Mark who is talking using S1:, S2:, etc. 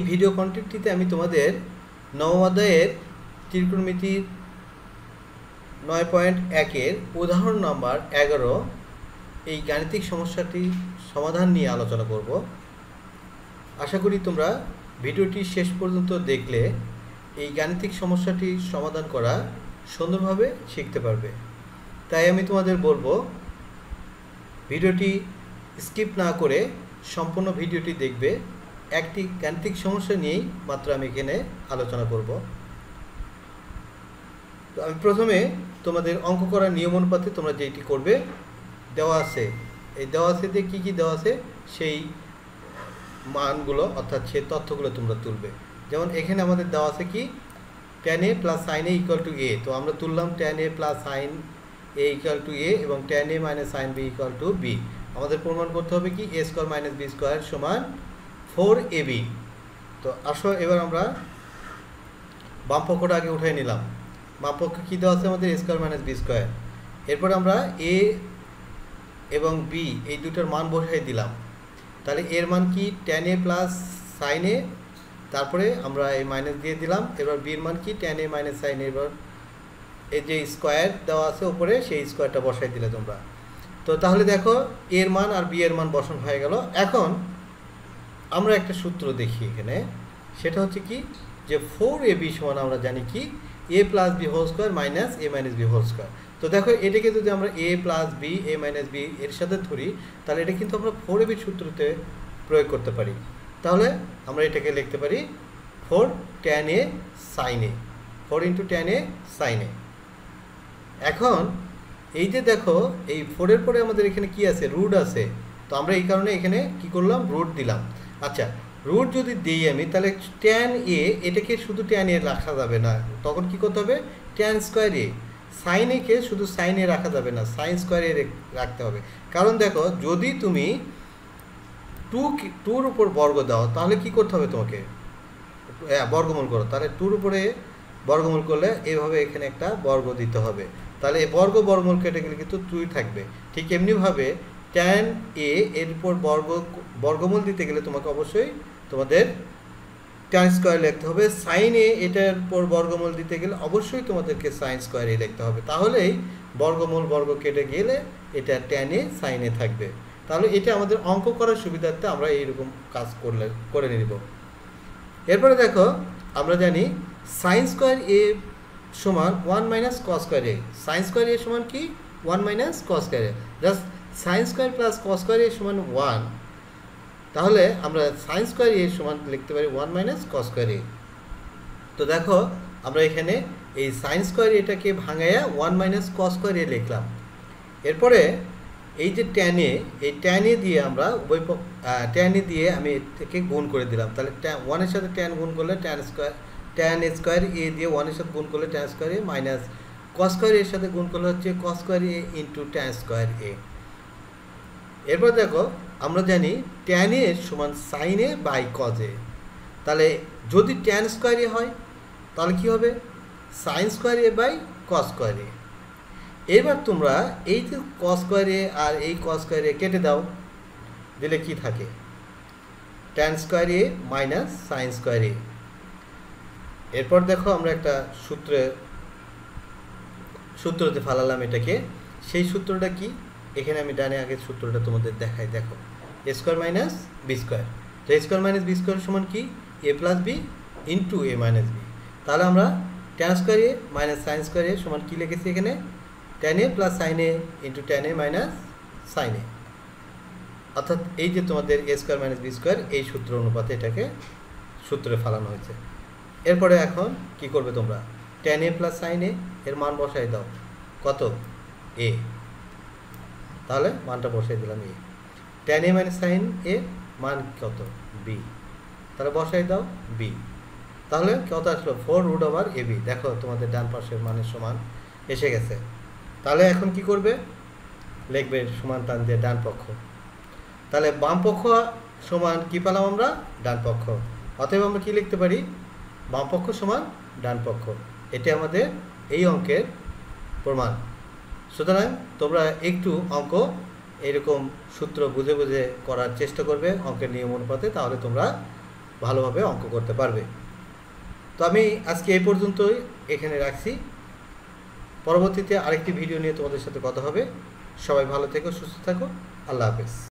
S1: এই ভিডিও কন্টেন্টটিতে আমি তোমাদের নবম অধ্যায়ের ত্রিকোণমিতির নয় পয়েন্ট একের উদাহরণ নাম্বার এগারো এই গাণিতিক সমস্যাটি সমাধান নিয়ে আলোচনা করব। আশা করি তোমরা ভিডিওটি শেষ পর্যন্ত দেখলে এই গাণিতিক সমস্যাটি সমাধান করা সুন্দরভাবে শিখতে পারবে। তাই আমি তোমাদের বলব, ভিডিওটি স্কিপ না করে সম্পূর্ণ ভিডিওটি দেখবে। একটি গাণিতিক সমস্যা নিয়েই মাত্র আমি এখানে আলোচনা করব। আমি প্রথমে তোমাদের অঙ্ক করার নিয়ম অনুপাতে তোমরা যেটি করবে, দেওয়া আছে। এই দেওয়া আছে যে কী কী দেওয়া আছে? সেই মানগুলো, অর্থাৎ সেই তথ্যগুলো তোমরা তুলবে। যেমন এখানে আমাদের দেওয়া আছে কি? Tan A plus sine A equal to A তো আমরা তুললাম tan A plus sine A equal to A এবং tan A minus sine B equal to B আমাদের প্রমাণ করতে হবে কি? A square minus B square সমান ফোর এ বি। তো আসো, এবার আমরা বাম পক্ষটা আগে উঠাই নিলাম। বাম পক্ষে কী দেওয়া আছে আমাদের? Square minus B square. এরপর আমরা এ এবং বি, এই দুটোর মান বসাই দিলাম। তাহলে এর মান কি? Tan A plus sine A. তারপরে আমরা এই মাইনাস দিয়ে দিলাম। এবার বির মান কি? টেন এ মাইনাস সাইন এবার এই যে স্কোয়ার দেওয়া আছে উপরে সেই স্কোয়ারটা বসাই দিলে তোমরা। তো তাহলে দেখো, এর মান আর বি এর মান বসান হয়ে গেল। এখন আমরা একটা সূত্র দেখি এখানে। সেটা হচ্ছে কি? যে ফোর এ বি সমান আমরা জানি কি? A plus B whole square minus A minus B whole square তো দেখো, এটাকে যদি আমরা A plus B A minus B এর সাথে ধরি, তাহলে এটা কিন্তু আমরা ফোর এ বি সূত্রতে প্রয়োগ করতে পারি। তাহলে আমরা এটাকে লিখতে পারি four tan A sine A four into tan A sine A এখন, এই যে দেখো, এই ফোরের পরে আমাদের এখানে কি আছে? রুট আছে। তো আমরা এই কারণে এখানে কি করলাম? রুট দিলাম। আচ্ছা রুট যদি দিই আমি, তাহলে ট্যান এ এটাকে শুধু ট্যান এ রাখা যাবে না? তখন কি করতে হবে? ট্যান স্কোয়ার এ সাইন একে শুধু সাইন এ রাখা যাবে না সাইন স্কোয়ার এ রাখতে হবে। কারণ দেখো, যদি তুমি টু টুর উপর বর্গ দাও, তাহলে কি করতে হবে তোমাকে? হ্যাঁ বর্গমূল করো। তাহলে টুর উপরে বর্গমূল করলে এভাবে এখানে একটা বর্গ দিতে হবে। তাহলে এই বর্গ বর্গমূল কেটে গেলে কিন্তু টুই থাকবে। ঠিক এমনিভাবে ট্যান এ এর উপর বর্গ, বর্গমূল দিতে গেলে তোমাকে অবশ্যই তোমাদের ট্যান স্কোয়ার লিখতে হবে। সাইন এ এটার উপর বর্গমূল দিতে গেলে অবশ্যই তোমাদেরকে সাইন স্কোয়ার লিখতে হবে। তাহলেই বর্গমূল বর্গ কেটে গেলে এটা ট্যান সাইন থাকবে। তাহলে এটা আমাদের অঙ্ক করার সুবিধার্থে আমরা এইরকম কাজ করলে, করে নিব। এরপরে দেখো, আমরা জানি সাইন স্কোয়ার এ সমান one minus cos square A sine square A সমান কি? One minus cos square A just sine square plus cos square A সমান ওয়ান তাহলে আমরা সাইন স্কোয়ার এ সমান লিখতে পারি one minus cos square A. তো দেখো, আমরা এখানে এই সাইন স্কোয়ার এটাকে ভাঙাইয়া one minus cos square A লিখলাম। এরপরে এই যে ট্যানে এই ট্যানে দিয়ে আমরা উভয় ট্যানে দিয়ে আমি এটাকে গুণ করে দিলাম। তাহলে ওয়ানের সাথে ট্যান গুণ করলে tan square tan square A দিয়ে ওয়ানের সাথে গুণ করলে tan square A minus cos square এর সাথে গুণ করলে হচ্ছে cos square A into tan square A. এরপর দেখো, আমরা জানি ট্যান এর সমান সাইন বাই কজ তাহলে যদি ট্যান স্কোয়ার হয়, তাহলে কী হবে? Sine square A by cos square এবার তোমরা এই যে কস স্কোয়ারে আর এই কস স্কোয়ারে কেটে দাও, দিলে কি থাকে? Tan square A minus sine square এরপর দেখো আমরা একটা সূত্রে, সূত্রতে ফালালাম এটাকে। সেই সূত্রটা কি? এখানে আমি ডানে আগের সূত্রটা তোমাদের দেখাই, দেখো। A square minus B square তো A square minus B square সমান কি? A plus B into A minus B তাহলে আমরা tan square A minus sine square A সমান কী লিখেছি এখানে? Tan A plus sine A into tan A minus sine A অর্থাৎ এই যে তোমাদের A square minus B square এই সূত্র অনুপাতে এটাকে সূত্রে ফালানো হয়েছে। এরপরে এখন কি করবে তোমরা? Tan A plus sine A এর মান বসাই দাও। কত? এ তাহলে মানটা বসাই দিলাম এ। Tan A minus sine A মান কত? বি তাহলে বসাই দাও বি তাহলে কত আসলো? Four root over A B দেখো তোমাদের ডান পাশের মানের সমান এসে গেছে। তাহলে এখন কি করবে? লিখবে সমান টান দিয়ে ডান পক্ষ। তাহলে বাম পক্ষ সমান কি পেলাম আমরা? ডান পক্ষ। অতএব আমরা কি লিখতে পারি? বাম পক্ষ সমান ডান পক্ষ। এটি আমাদের এই অঙ্কের প্রমাণ। সুতরাং তোমরা একটু অঙ্ক এরকম সূত্র বুঝে বুঝে করার চেষ্টা করবে অঙ্কের নিয়ম অনুপাতে, তাহলে তোমরা ভালোভাবে অঙ্ক করতে পারবে। তো আমি আজকে এই পর্যন্তই এখানে রাখছি। পরবর্তীতে আরেকটি ভিডিও নিয়ে তোমাদের সাথে কথা হবে। সবাই ভালো থেকো, সুস্থ থাকো। আল্লাহ হাফেজ।